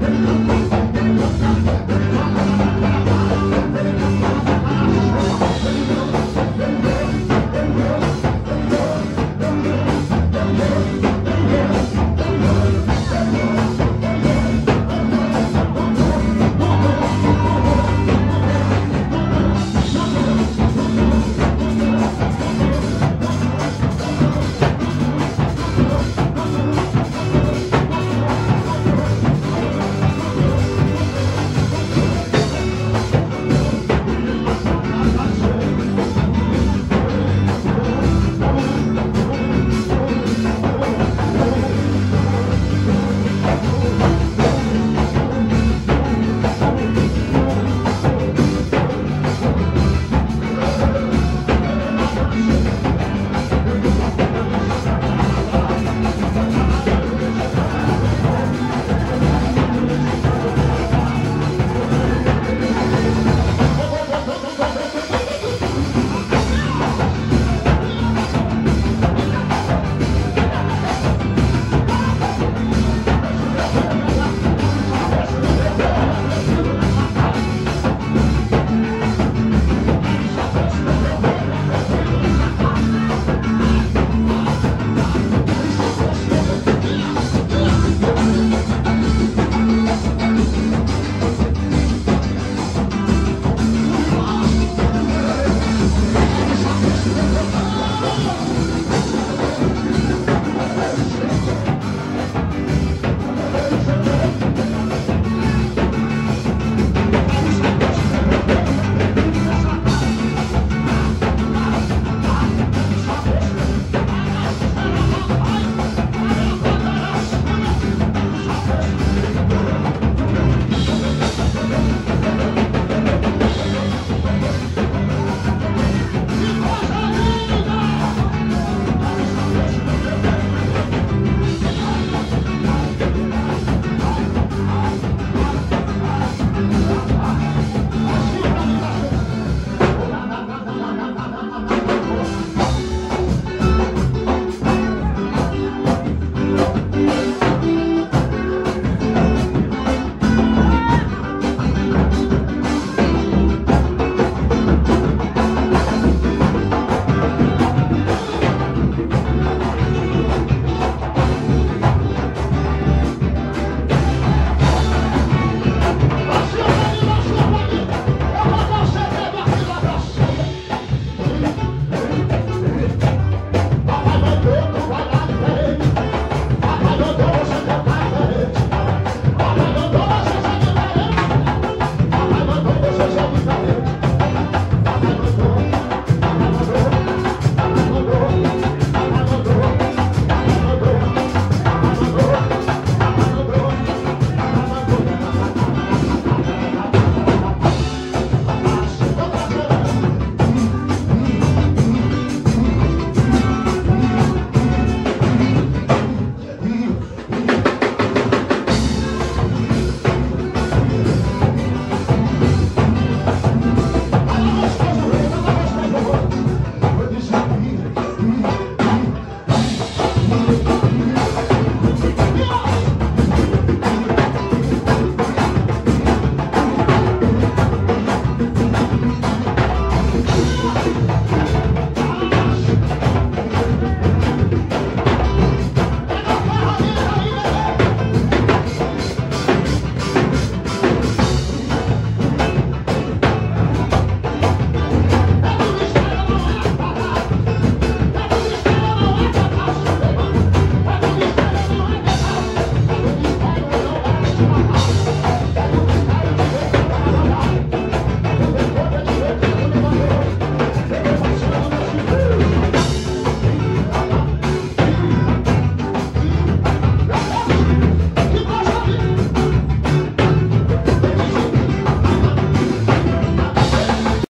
Hello.